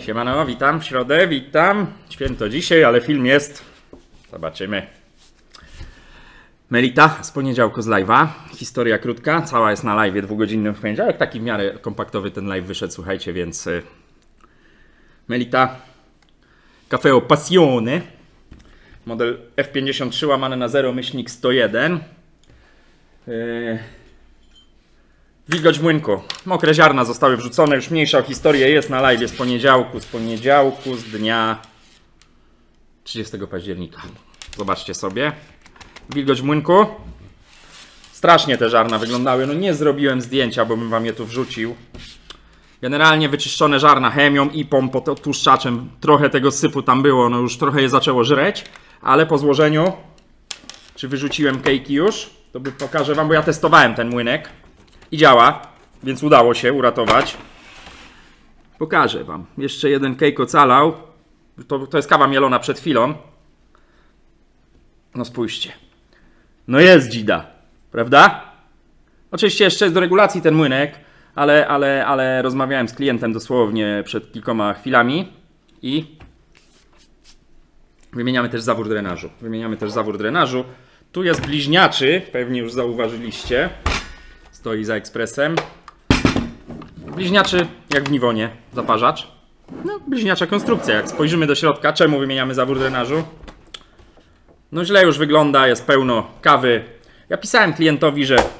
Siemano, witam w środę, witam. Święto dzisiaj, ale film jest. Zobaczymy. Melita z poniedziałku z live'a. Historia krótka, cała jest na live dwugodzinnym w poniedziałek. Taki w miarę kompaktowy ten live wyszedł, słuchajcie, więc y, Melita Cafeo Passione model F53 łamane na 0 myślnik 101 yy, Wilgoć młynku. Mokre ziarna zostały wrzucone, już mniejsza o historię jest na live z poniedziałku, z poniedziałku, z dnia 30 października. Zobaczcie sobie. Wilgoć młynku. Strasznie te żarna wyglądały. No nie zrobiłem zdjęcia, bo bym wam je tu wrzucił. Generalnie wyczyszczone żarna chemią i pompą, tłuszczaczem. Trochę tego sypu tam było, no już trochę je zaczęło żreć, ale po złożeniu, czy wyrzuciłem kejki już, to by pokażę wam, bo ja testowałem ten młynek i działa, więc udało się uratować. Pokażę wam. Jeszcze jeden cake ocalał. To, to jest kawa mielona przed chwilą. No spójrzcie. No jest dzida, prawda? Oczywiście jeszcze jest do regulacji ten młynek, ale, ale, ale rozmawiałem z klientem dosłownie przed kilkoma chwilami i wymieniamy też zawór drenażu. Wymieniamy też zawór drenażu. Tu jest bliźniaczy, pewnie już zauważyliście. Stoi za ekspresem. Bliźniaczy jak w Niwonie, zaparzacz. No, bliźniacza konstrukcja. Jak spojrzymy do środka, czemu wymieniamy zawór drenażu? No źle już wygląda, jest pełno kawy. Ja pisałem klientowi, że Okej,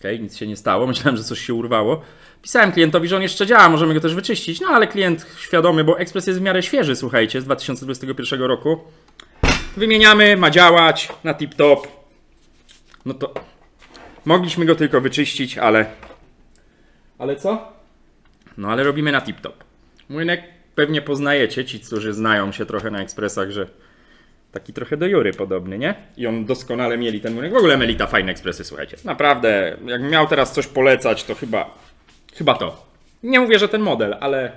okay, nic się nie stało, myślałem, że coś się urwało. Pisałem klientowi, że on jeszcze działa, możemy go też wyczyścić, no ale klient świadomy, bo ekspres jest w miarę świeży, słuchajcie, z 2021 roku. Wymieniamy, ma działać na tip-top. No to mogliśmy go tylko wyczyścić, ale... Ale co? No ale robimy na tip-top. Młynek pewnie poznajecie, ci, którzy znają się trochę na ekspresach, że Taki trochę do Jury podobny, nie? I on doskonale mieli ten młynek. W ogóle Melita fajne ekspresy, słuchajcie. Naprawdę, jak miał teraz coś polecać, to chyba, chyba to. Nie mówię, że ten model, ale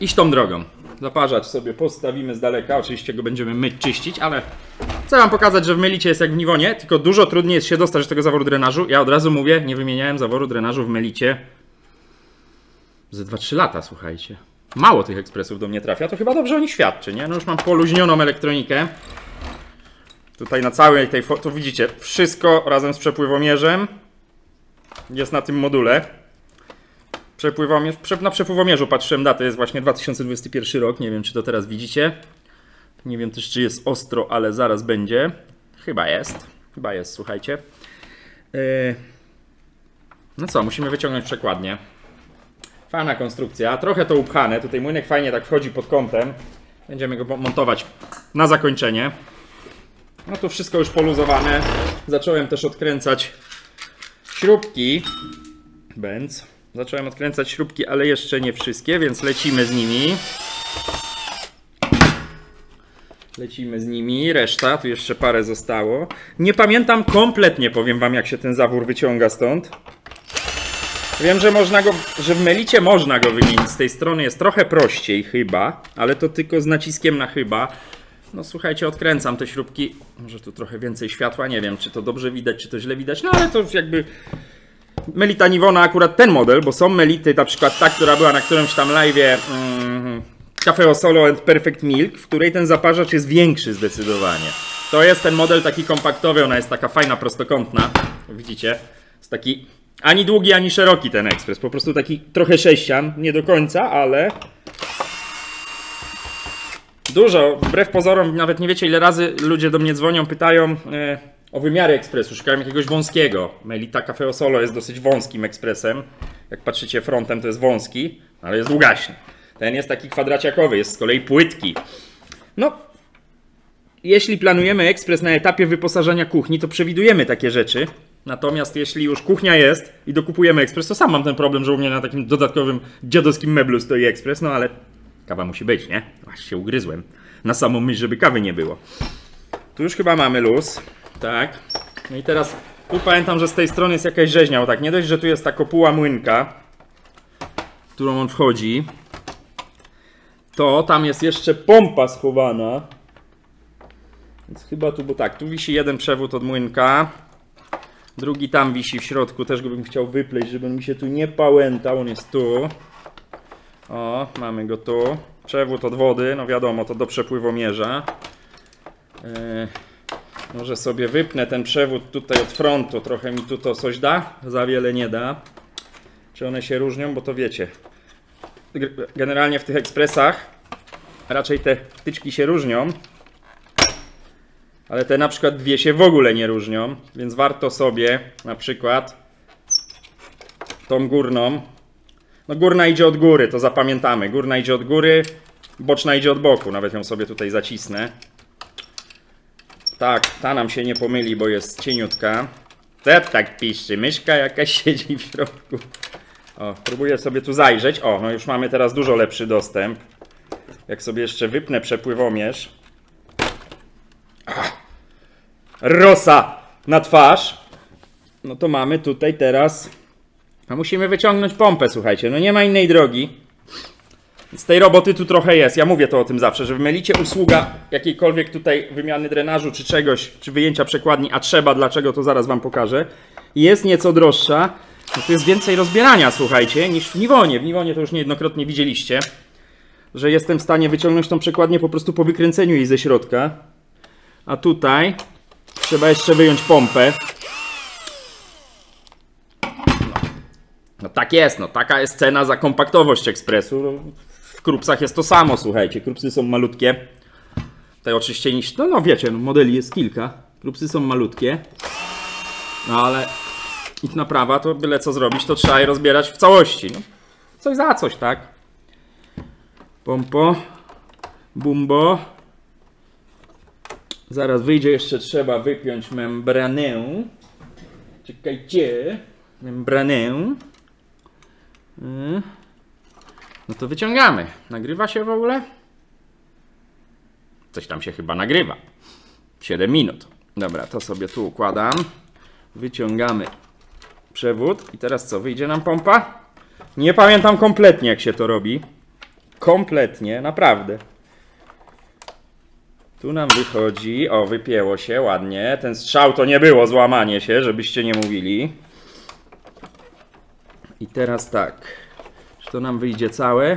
iść tą drogą. Zaparzać sobie postawimy z daleka. Oczywiście go będziemy myć, czyścić, ale chcę wam pokazać, że w Melicie jest jak w Niwonie, tylko dużo trudniej jest się dostać do tego zaworu drenażu. Ja od razu mówię, nie wymieniałem zaworu drenażu w Melicie ze 2-3 lata, słuchajcie mało tych ekspresów do mnie trafia, to chyba dobrze o nich świadczy, nie? No już mam poluźnioną elektronikę. Tutaj na całej tej, tu widzicie, wszystko razem z przepływomierzem jest na tym module. Przepływomierz, na przepływomierzu patrzyłem datę, jest właśnie 2021 rok, nie wiem czy to teraz widzicie. Nie wiem też czy jest ostro, ale zaraz będzie. Chyba jest, chyba jest, słuchajcie. Yy... No co, musimy wyciągnąć przekładnię. Fajna konstrukcja, trochę to upchane. Tutaj młynek fajnie tak wchodzi pod kątem. Będziemy go montować na zakończenie. No to wszystko już poluzowane. Zacząłem też odkręcać śrubki. Benz. Zacząłem odkręcać śrubki, ale jeszcze nie wszystkie, więc lecimy z nimi. Lecimy z nimi. Reszta, tu jeszcze parę zostało. Nie pamiętam kompletnie, powiem wam, jak się ten zawór wyciąga stąd. Wiem, że można go, że w Melicie można go wymienić z tej strony, jest trochę prościej chyba, ale to tylko z naciskiem na chyba. No słuchajcie, odkręcam te śrubki, może tu trochę więcej światła, nie wiem czy to dobrze widać, czy to źle widać, no ale to jakby... Melita Niwona akurat ten model, bo są Melity, na przykład ta, która była na którymś tam live'ie mm, Cafeo Solo and Perfect Milk, w której ten zaparzacz jest większy zdecydowanie. To jest ten model taki kompaktowy, ona jest taka fajna, prostokątna, widzicie, jest taki ani długi, ani szeroki ten ekspres. Po prostu taki trochę sześcian. Nie do końca, ale... Dużo. Wbrew pozorom, nawet nie wiecie ile razy ludzie do mnie dzwonią, pytają e, o wymiary ekspresu. Szukają jakiegoś wąskiego. Melita Cafeo Solo jest dosyć wąskim ekspresem. Jak patrzycie frontem, to jest wąski, ale jest długaśny. Ten jest taki kwadraciakowy, jest z kolei płytki. No, jeśli planujemy ekspres na etapie wyposażenia kuchni, to przewidujemy takie rzeczy. Natomiast jeśli już kuchnia jest i dokupujemy ekspres, to sam mam ten problem, że u mnie na takim dodatkowym dziadowskim meblu stoi ekspres, no ale kawa musi być, nie? Aż się ugryzłem. Na samą myśl, żeby kawy nie było. Tu już chyba mamy luz. Tak. No i teraz tu pamiętam, że z tej strony jest jakaś rzeźnia. tak, nie dość, że tu jest ta kopuła młynka, którą on wchodzi, to tam jest jeszcze pompa schowana. Więc chyba tu, bo tak, tu wisi jeden przewód od młynka. Drugi tam wisi w środku, też go bym chciał wypleść, żeby mi się tu nie pałętał. On jest tu. O, mamy go tu. Przewód od wody, no wiadomo, to do przepływomierza. Yy, może sobie wypnę ten przewód tutaj od frontu. Trochę mi tu to coś da, za wiele nie da. Czy one się różnią, bo to wiecie. Generalnie w tych ekspresach raczej te wtyczki się różnią. Ale te na przykład dwie się w ogóle nie różnią, więc warto sobie na przykład tą górną. No górna idzie od góry, to zapamiętamy. Górna idzie od góry, boczna idzie od boku. Nawet ją sobie tutaj zacisnę. Tak, ta nam się nie pomyli, bo jest cieniutka. Te tak piszczy, myszka jakaś siedzi w środku. O, próbuję sobie tu zajrzeć. O, no już mamy teraz dużo lepszy dostęp. Jak sobie jeszcze wypnę przepływomierz. Ach. Rosa na twarz. No to mamy tutaj teraz. A musimy wyciągnąć pompę, słuchajcie. No nie ma innej drogi. Z tej roboty tu trochę jest. Ja mówię to o tym zawsze, że w usługa jakiejkolwiek tutaj wymiany drenażu czy czegoś, czy wyjęcia przekładni, a trzeba, dlaczego to zaraz wam pokażę, jest nieco droższa. No to jest więcej rozbierania, słuchajcie, niż w Niwonie. W Niwonie to już niejednokrotnie widzieliście, że jestem w stanie wyciągnąć tą przekładnię po prostu po wykręceniu jej ze środka. A tutaj trzeba jeszcze wyjąć pompę. No tak jest, no taka jest cena za kompaktowość ekspresu. W krupsach jest to samo, słuchajcie. Krupsy są malutkie. Tutaj oczywiście niż. No, no wiecie, no, modeli jest kilka. Krupsy są malutkie. No ale ich naprawa to byle co zrobić, to trzeba je rozbierać w całości. No, coś za coś, tak? Pompo. Bumbo. Zaraz wyjdzie, jeszcze trzeba wypiąć membranę. Czekajcie. Membranę. Mm. No to wyciągamy. Nagrywa się w ogóle? Coś tam się chyba nagrywa. 7 minut. Dobra, to sobie tu układam. Wyciągamy przewód. I teraz co? Wyjdzie nam pompa? Nie pamiętam kompletnie, jak się to robi. Kompletnie, naprawdę. Tu nam wychodzi. O, wypięło się ładnie. Ten strzał to nie było złamanie się, żebyście nie mówili. I teraz tak. To nam wyjdzie całe?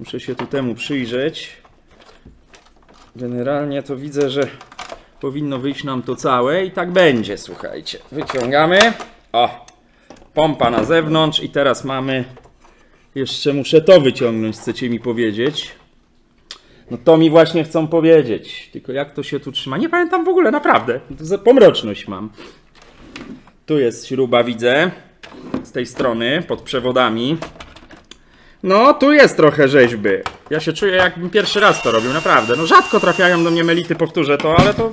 Muszę się tu temu przyjrzeć. Generalnie to widzę, że powinno wyjść nam to całe i tak będzie, słuchajcie. Wyciągamy. O, pompa na zewnątrz i teraz mamy... Jeszcze muszę to wyciągnąć, chcecie mi powiedzieć. No to mi właśnie chcą powiedzieć. Tylko jak to się tu trzyma? Nie pamiętam w ogóle, naprawdę. Pomroczność mam. Tu jest śruba, widzę. Z tej strony, pod przewodami. No, tu jest trochę rzeźby. Ja się czuję, jakbym pierwszy raz to robił, naprawdę. No, rzadko trafiają do mnie melity, powtórzę to, ale to.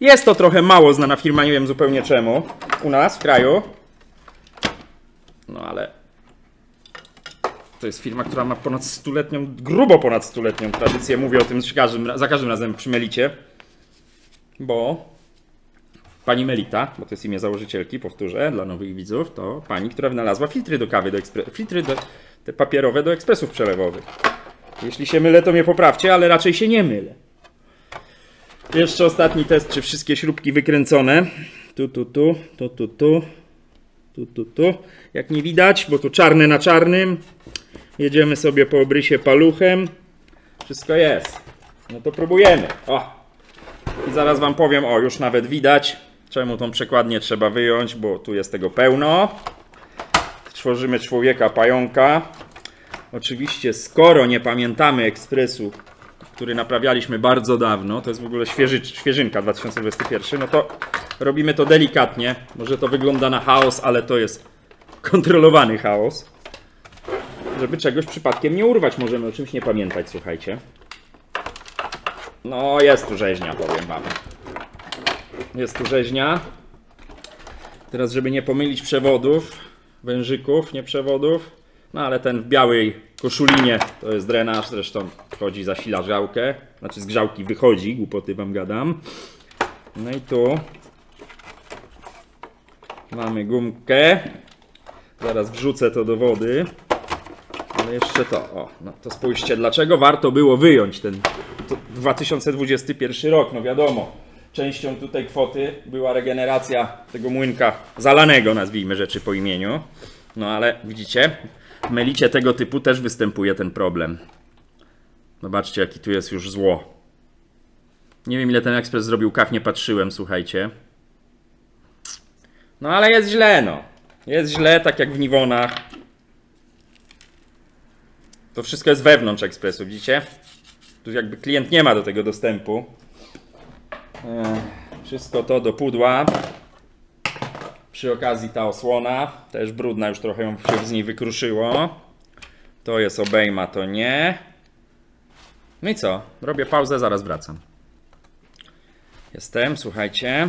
Jest to trochę mało znana firma, nie wiem zupełnie czemu. U nas, w kraju. No, ale. To jest firma, która ma ponad stuletnią, grubo ponad stuletnią tradycję. Mówię o tym każdym, za każdym razem przy Melicie. Bo pani Melita, bo to jest imię założycielki, powtórzę dla nowych widzów, to pani, która wynalazła filtry do kawy, do filtry do, te papierowe do ekspresów przelewowych. Jeśli się mylę, to mnie poprawcie, ale raczej się nie mylę. Jeszcze ostatni test, czy wszystkie śrubki wykręcone. Tu, tu, tu, tu, tu, tu, tu, tu, tu. Jak nie widać, bo tu czarne na czarnym. Jedziemy sobie po obrysie paluchem. Wszystko jest. No to próbujemy. O! I zaraz wam powiem, o już nawet widać, czemu tą przekładnię trzeba wyjąć, bo tu jest tego pełno. Tworzymy człowieka pająka. Oczywiście, skoro nie pamiętamy ekspresu, który naprawialiśmy bardzo dawno, to jest w ogóle świeży, świeżynka 2021, no to robimy to delikatnie. Może to wygląda na chaos, ale to jest kontrolowany chaos. Żeby czegoś przypadkiem nie urwać, możemy o czymś nie pamiętać, słuchajcie. No, jest tu rzeźnia, powiem wam. Jest tu rzeźnia. Teraz, żeby nie pomylić przewodów, wężyków, nie przewodów. No, ale ten w białej koszulinie to jest drenaż, zresztą wchodzi, zasila grzałkę. Znaczy z grzałki wychodzi, głupoty wam gadam. No i tu mamy gumkę. Zaraz wrzucę to do wody. Ale jeszcze to, o, no to spójrzcie, dlaczego warto było wyjąć ten to 2021 rok, no wiadomo. Częścią tutaj kwoty była regeneracja tego młynka zalanego, nazwijmy rzeczy po imieniu. No ale widzicie, w melicie tego typu też występuje ten problem. Zobaczcie, jaki tu jest już zło. Nie wiem, ile ten ekspres zrobił kaw, nie patrzyłem, słuchajcie. No ale jest źle, no. Jest źle, tak jak w Niwonach. To wszystko jest wewnątrz ekspresu, widzicie? Tu jakby klient nie ma do tego dostępu. Ech, Wszystko to do pudła. Przy okazji ta osłona, też brudna, już trochę ją się z niej wykruszyło. To jest obejma, to nie. No i co? Robię pauzę, zaraz wracam. Jestem, słuchajcie.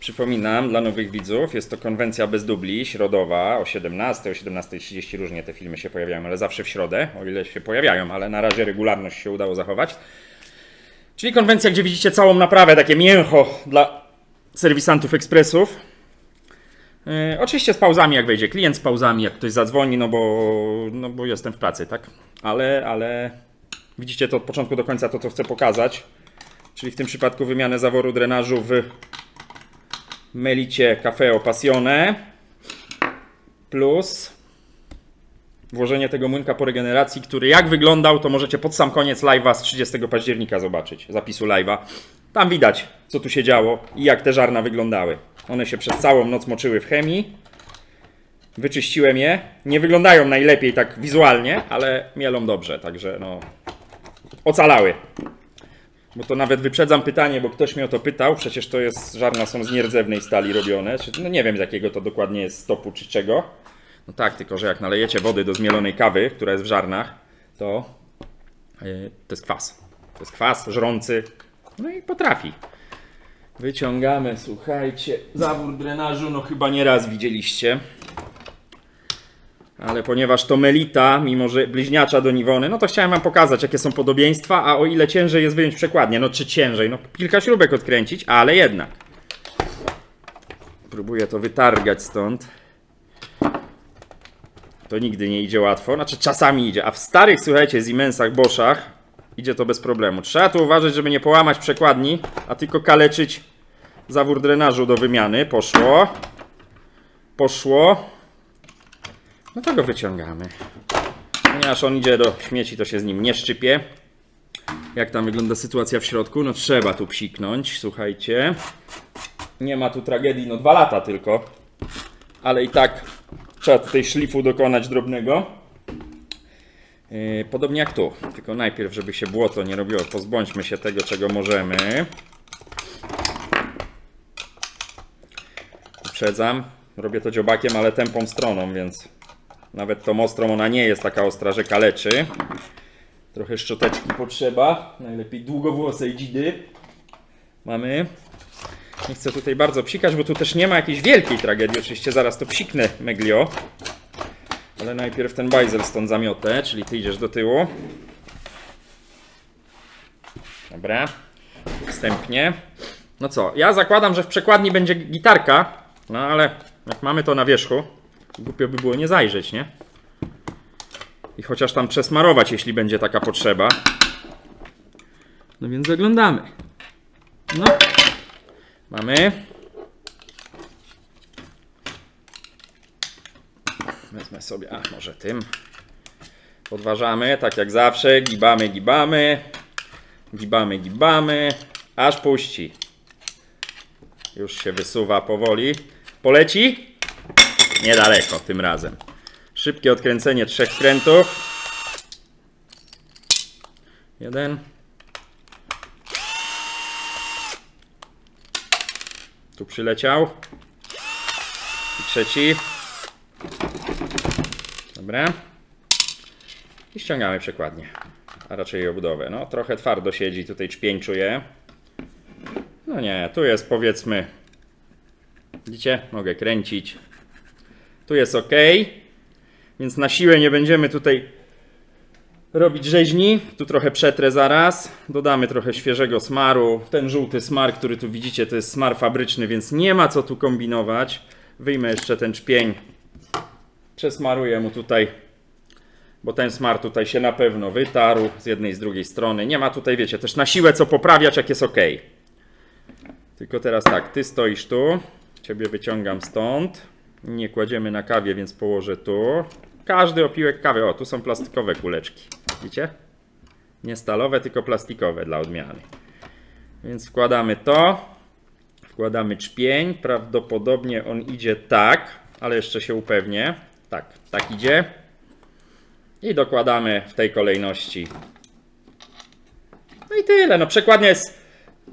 Przypominam dla nowych widzów, jest to konwencja bez dubli, środowa o 17, o 17.30 różnie te filmy się pojawiają, ale zawsze w środę, o ile się pojawiają, ale na razie regularność się udało zachować. Czyli konwencja, gdzie widzicie całą naprawę, takie mięcho dla serwisantów ekspresów. Yy, oczywiście z pauzami, jak wejdzie klient, z pauzami, jak ktoś zadzwoni, no bo, no bo jestem w pracy, tak? Ale, ale widzicie to od początku do końca to, co chcę pokazać. Czyli w tym przypadku wymianę zaworu drenażu w Melicie Cafeo Passione plus włożenie tego młynka po regeneracji, który jak wyglądał, to możecie pod sam koniec live'a z 30 października zobaczyć, zapisu live'a. Tam widać, co tu się działo i jak te żarna wyglądały. One się przez całą noc moczyły w chemii. Wyczyściłem je. Nie wyglądają najlepiej tak wizualnie, ale mielą dobrze, także no ocalały. Bo to nawet wyprzedzam pytanie, bo ktoś mnie o to pytał. Przecież to jest, żarna są z nierdzewnej stali robione. No nie wiem z jakiego to dokładnie jest stopu czy czego. No tak, tylko że jak nalejecie wody do zmielonej kawy, która jest w żarnach, to yy, to jest kwas. To jest kwas żrący. No i potrafi. Wyciągamy, słuchajcie, zawór drenażu, no chyba nieraz widzieliście. Ale ponieważ to Melita, mimo że bliźniacza do Niwony, no to chciałem wam pokazać, jakie są podobieństwa, a o ile ciężej jest wyjąć przekładnię, no czy ciężej, no kilka śrubek odkręcić, ale jednak. Próbuję to wytargać stąd. To nigdy nie idzie łatwo, znaczy czasami idzie, a w starych, słuchajcie, Siemensach, Boschach idzie to bez problemu. Trzeba tu uważać, żeby nie połamać przekładni, a tylko kaleczyć zawór drenażu do wymiany. Poszło. Poszło. No to go wyciągamy. Ponieważ on idzie do śmieci, to się z nim nie szczypie. Jak tam wygląda sytuacja w środku? No trzeba tu psiknąć, słuchajcie. Nie ma tu tragedii, no dwa lata tylko. Ale i tak trzeba tutaj szlifu dokonać drobnego. Yy, Podobnie jak tu, tylko najpierw, żeby się błoto nie robiło, pozbądźmy się tego, czego możemy. Uprzedzam, robię to dziobakiem, ale tępą stroną, więc nawet tą ostrą ona nie jest taka ostra, że kaleczy. Trochę szczoteczki potrzeba, najlepiej długowłosej dzidy. Mamy. Nie chcę tutaj bardzo psikać, bo tu też nie ma jakiejś wielkiej tragedii. Oczywiście zaraz to psiknę, Meglio. Ale najpierw ten bajzel stąd zamiotę, czyli ty idziesz do tyłu. Dobra. Wstępnie. No co, ja zakładam, że w przekładni będzie gitarka, no ale jak mamy to na wierzchu, głupio by było nie zajrzeć, nie? I chociaż tam przesmarować, jeśli będzie taka potrzeba. No więc zaglądamy. No. Mamy. Wezmę sobie, a może tym. Podważamy, tak jak zawsze. Gibamy, gibamy. Gibamy, gibamy. Aż puści. Już się wysuwa powoli. Poleci? Niedaleko tym razem. Szybkie odkręcenie trzech krętów. Jeden. Tu przyleciał. I trzeci. Dobra. I ściągamy przekładnię. A raczej obudowę. No, trochę twardo siedzi, tutaj czpień czuję. No nie, tu jest powiedzmy. Widzicie? Mogę kręcić. Tu jest ok. Więc na siłę nie będziemy tutaj robić rzeźni. Tu trochę przetrę zaraz. Dodamy trochę świeżego smaru. Ten żółty smar, który tu widzicie, to jest smar fabryczny, więc nie ma co tu kombinować. Wyjmę jeszcze ten czpień. Przesmaruję mu tutaj, bo ten smar tutaj się na pewno wytarł z jednej i z drugiej strony. Nie ma tutaj, wiecie, też na siłę co poprawiać, jak jest ok. Tylko teraz tak, ty stoisz tu, ciebie wyciągam stąd. Nie kładziemy na kawie, więc położę tu. Każdy opiłek kawy, o tu są plastikowe kuleczki. Widzicie? Nie stalowe, tylko plastikowe dla odmiany. Więc wkładamy to. Wkładamy czpień. Prawdopodobnie on idzie tak, ale jeszcze się upewnię. Tak, tak idzie. I dokładamy w tej kolejności. No i tyle. No przekładnia jest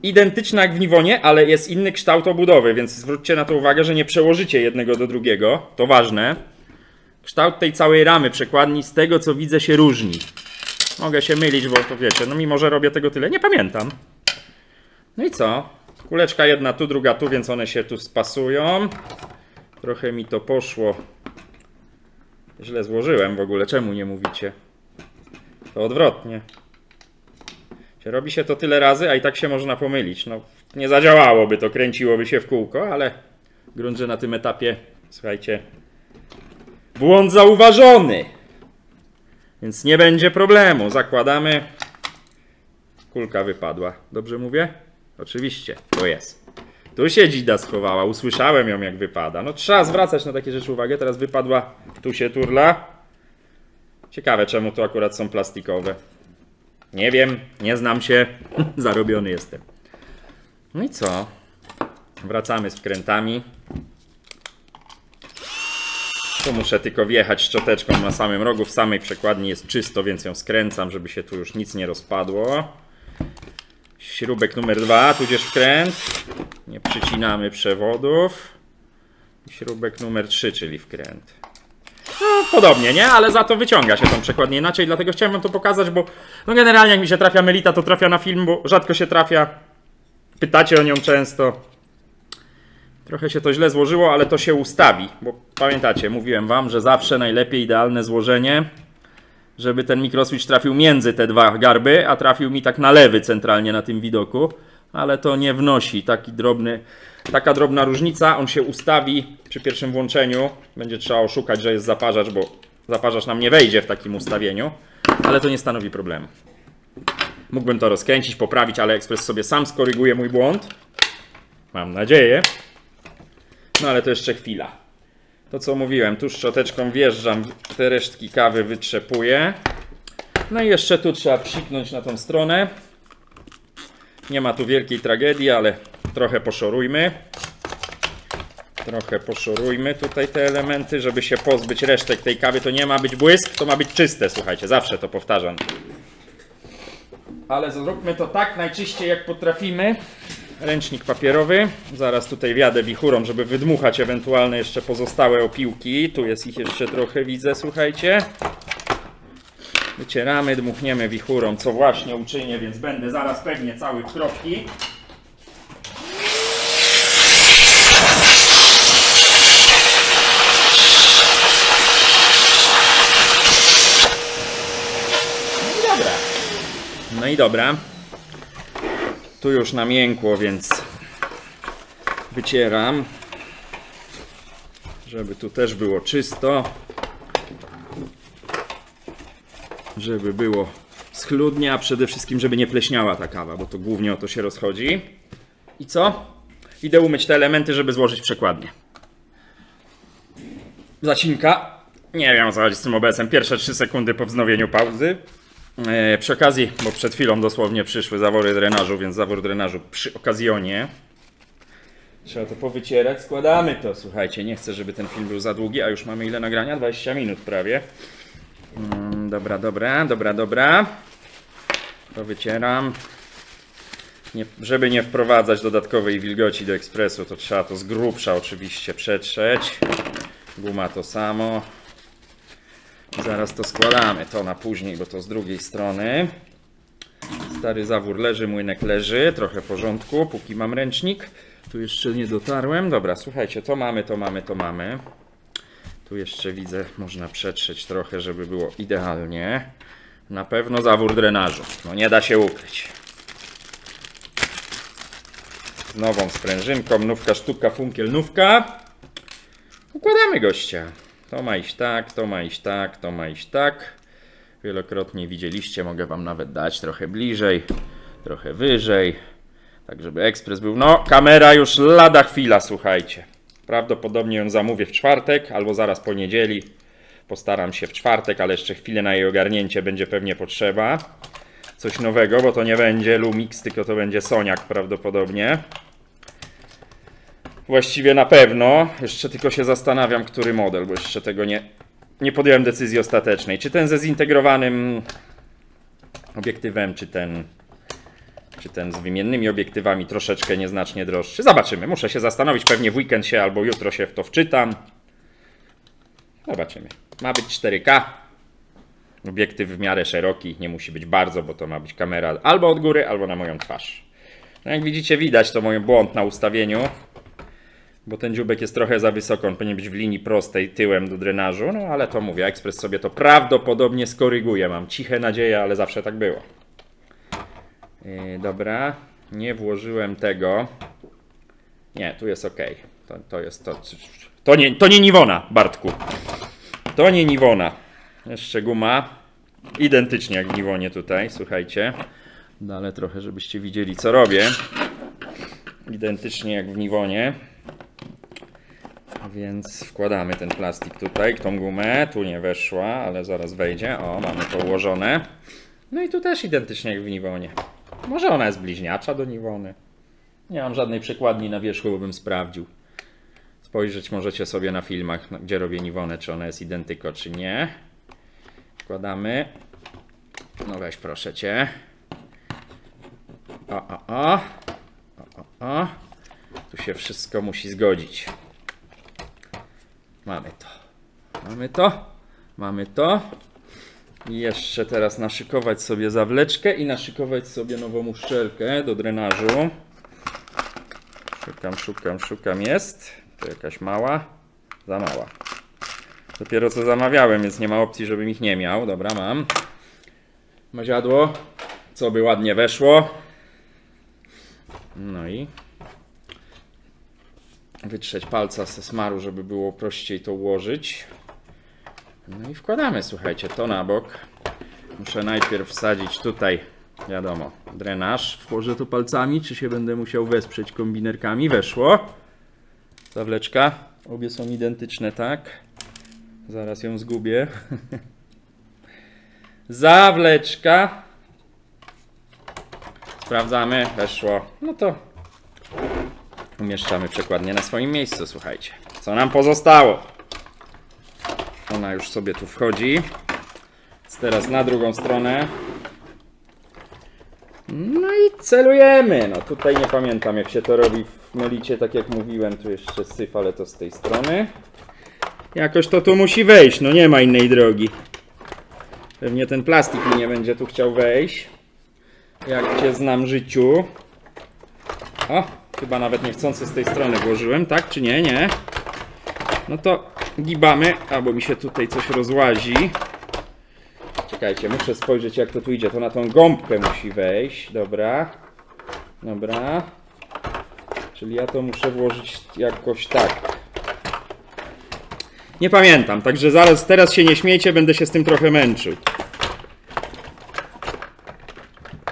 identyczna jak w Niwonie, ale jest inny kształt obudowy, więc zwróćcie na to uwagę, że nie przełożycie jednego do drugiego. To ważne. Kształt tej całej ramy przekładni z tego co widzę się różni. Mogę się mylić, bo to wiecie, no mimo że robię tego tyle, nie pamiętam. No i co? Kuleczka jedna tu, druga tu, więc one się tu spasują. Trochę mi to poszło. Źle złożyłem w ogóle, czemu nie mówicie? To odwrotnie. Robi się to tyle razy, a i tak się można pomylić. No, nie zadziałałoby to, kręciłoby się w kółko, ale grunt, że na tym etapie, słuchajcie, błąd zauważony. Więc nie będzie problemu. Zakładamy. Kulka wypadła. Dobrze mówię? Oczywiście, to jest. Tu się dzida schowała, usłyszałem ją jak wypada. No trzeba zwracać na takie rzeczy uwagę. Teraz wypadła, tu się turla. Ciekawe czemu to akurat są plastikowe. Nie wiem, nie znam się, zarobiony jestem. No i co? Wracamy z wkrętami. Tu muszę tylko wjechać szczoteczką na samym rogu. W samej przekładni jest czysto, więc ją skręcam, żeby się tu już nic nie rozpadło. Śrubek numer dwa, tudzież wkręt. Nie przycinamy przewodów. Śrubek numer 3, czyli wkręt. No, podobnie, nie? Ale za to wyciąga się tą przekładnię inaczej, dlatego chciałem wam to pokazać, bo no generalnie jak mi się trafia Melita, to trafia na film, bo rzadko się trafia. Pytacie o nią często. Trochę się to źle złożyło, ale to się ustawi, bo pamiętacie, mówiłem wam, że zawsze najlepiej idealne złożenie, żeby ten mikroswitch trafił między te dwa garby, a trafił mi tak na lewy centralnie na tym widoku, ale to nie wnosi taki drobny, taka drobna różnica, on się ustawi przy pierwszym włączeniu, będzie trzeba oszukać, że jest zaparzacz, bo zaparzacz nam nie wejdzie w takim ustawieniu, ale to nie stanowi problemu. Mógłbym to rozkręcić, poprawić, ale Express sobie sam skoryguje mój błąd. Mam nadzieję. No ale to jeszcze chwila. To co mówiłem, tu szczoteczką wjeżdżam, te resztki kawy wytrzepuję. No i jeszcze tu trzeba psiknąć na tą stronę. Nie ma tu wielkiej tragedii, ale trochę poszorujmy. Trochę poszorujmy tutaj te elementy, żeby się pozbyć resztek tej kawy. To nie ma być błysk, to ma być czyste, słuchajcie, zawsze to powtarzam. Ale zróbmy to tak najczyściej jak potrafimy. Ręcznik papierowy. Zaraz tutaj wjadę wichurą, żeby wydmuchać ewentualne jeszcze pozostałe opiłki. Tu jest ich jeszcze trochę, widzę, słuchajcie. Wycieramy, dmuchniemy wichurą, co właśnie uczynię, więc będę zaraz pewnie cały w kropki. No i dobra. Tu już namiękło, więc wycieram, żeby tu też było czysto, żeby było schludnie, a przede wszystkim, żeby nie pleśniała ta kawa, bo to głównie o to się rozchodzi. I co? Idę umyć te elementy, żeby złożyć przekładnię. Zacinka. Nie wiem co chodzi z tym OBS-em. Pierwsze 3 sekundy po wznowieniu pauzy. E, przy okazji, bo przed chwilą dosłownie przyszły zawory drenażu, więc zawór drenażu przy okazjonie. Trzeba to powycierać. Składamy to, słuchajcie. Nie chcę, żeby ten film był za długi, a już mamy ile nagrania? 20 minut prawie. Mm, dobra, dobra, dobra, dobra. To wycieram. Nie, żeby nie wprowadzać dodatkowej wilgoci do ekspresu, to trzeba to z grubsza oczywiście przetrzeć. Guma to samo. Zaraz to składamy, to na później, bo to z drugiej strony. Stary zawór leży, młynek leży, trochę porządku, póki mam ręcznik. Tu jeszcze nie dotarłem. Dobra, słuchajcie, to mamy, to mamy, to mamy. Tu jeszcze widzę, można przetrzeć trochę, żeby było idealnie. Na pewno zawór drenażu, no nie da się ukryć. Z nową sprężynką, nówka, sztuka, funkiel, nówka. Układamy gościa. To ma iść tak, to ma iść tak, to ma iść tak. Wielokrotnie widzieliście, mogę Wam nawet dać trochę bliżej, trochę wyżej. Tak, żeby ekspres był. No, kamera już lada chwila, słuchajcie. Prawdopodobnie ją zamówię w czwartek albo zaraz po niedzieli. Postaram się w czwartek, ale jeszcze chwilę na jej ogarnięcie będzie pewnie potrzeba. Coś nowego, bo to nie będzie Lumix, tylko to będzie Soniak prawdopodobnie. Właściwie na pewno. Jeszcze tylko się zastanawiam, który model, bo jeszcze tego nie, nie podjąłem decyzji ostatecznej. Czy ten ze zintegrowanym obiektywem, czy ten, czy ten z wymiennymi obiektywami troszeczkę nieznacznie droższy. Zobaczymy. Muszę się zastanowić. Pewnie w weekend się albo jutro się w to wczytam. Zobaczymy. Ma być 4K. Obiektyw w miarę szeroki. Nie musi być bardzo, bo to ma być kamera albo od góry, albo na moją twarz. No jak widzicie, widać to mój błąd na ustawieniu. Bo ten dziubek jest trochę za wysoko, on powinien być w linii prostej tyłem do drenażu, no ale to mówię, Express sobie to prawdopodobnie skoryguje. Mam ciche nadzieje, ale zawsze tak było. Yy, dobra, nie włożyłem tego. Nie, tu jest ok. To, to jest to. To nie, to nie Niwona, Bartku. To nie Niwona. Jeszcze guma. Identycznie jak Niwonie tutaj, słuchajcie. Dalej trochę, żebyście widzieli co robię. Identycznie jak w Niwonie. Więc wkładamy ten plastik tutaj, tą gumę. Tu nie weszła, ale zaraz wejdzie. O, mamy to ułożone. No i tu też identycznie jak w Niwonie. Może ona jest bliźniacza do Niwony. Nie mam żadnej przekładni na wierzchu, bo bym sprawdził. Spojrzeć możecie sobie na filmach, no, gdzie robię Niwonę, czy ona jest identyko, czy nie. Wkładamy. No weź proszę cię. O, o, o. O, o, o. Tu się wszystko musi zgodzić. Mamy to. Mamy to. Mamy to. I jeszcze teraz naszykować sobie zawleczkę i naszykować sobie nową uszczelkę do drenażu. Szukam, szukam, szukam. Jest. To jakaś mała. Za mała. Dopiero co zamawiałem, więc nie ma opcji, żebym ich nie miał. Dobra, mam. Maziadło. Co by ładnie weszło. No i wytrzeć palca ze smaru, żeby było prościej to ułożyć. No i wkładamy, słuchajcie, to na bok. Muszę najpierw wsadzić tutaj, wiadomo, drenaż. Włożę to palcami, czy się będę musiał wesprzeć kombinerkami? Weszło. Zawleczka. Obie są identyczne, tak? Zaraz ją zgubię. Zawleczka. Sprawdzamy, weszło. No to umieszczamy przekładnię na swoim miejscu, słuchajcie. Co nam pozostało? Ona już sobie tu wchodzi. Więc teraz na drugą stronę. No i celujemy. No tutaj nie pamiętam jak się to robi w melicie, tak jak mówiłem, tu jeszcze syf, ale to z tej strony. Jakoś to tu musi wejść, no nie ma innej drogi. Pewnie ten plastik mi nie będzie tu chciał wejść. Jak cię znam życiu. O, chyba nawet niechcący z tej strony włożyłem, tak czy nie? Nie. No to gibamy, albo mi się tutaj coś rozłazi. Czekajcie, muszę spojrzeć jak to tu idzie. To na tą gąbkę musi wejść. Dobra. Dobra. Czyli ja to muszę włożyć jakoś tak. Nie pamiętam, także zaraz, teraz się nie śmiejcie, będę się z tym trochę męczył.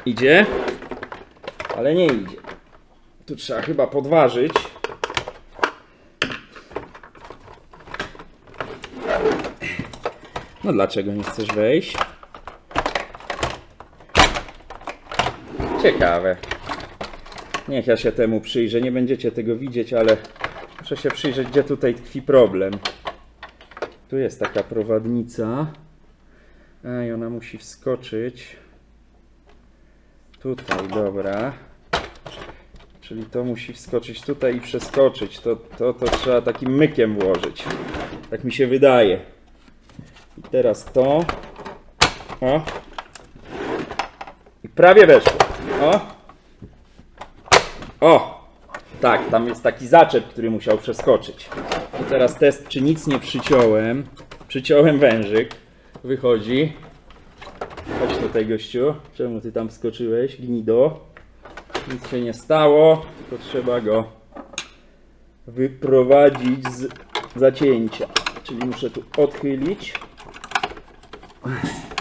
Idzie, ale nie idzie. Tu trzeba chyba podważyć. No dlaczego nie chcesz wejść? Ciekawe. Niech ja się temu przyjrzę. Nie będziecie tego widzieć, ale muszę się przyjrzeć, gdzie tutaj tkwi problem. Tu jest taka prowadnica. A i ona musi wskoczyć. Tutaj, dobra. Czyli to musi wskoczyć tutaj i przeskoczyć. To, to, to trzeba takim mykiem włożyć. Tak mi się wydaje. I teraz to. O. I prawie weszło. O. O. Tak, tam jest taki zaczep, który musiał przeskoczyć. I teraz test, czy nic nie przyciąłem. Przyciąłem wężyk. Wychodzi. Chodź tutaj, gościu. Czemu ty tam wskoczyłeś, gnido? Nic się nie stało, tylko trzeba go wyprowadzić z zacięcia. Czyli muszę tu odchylić.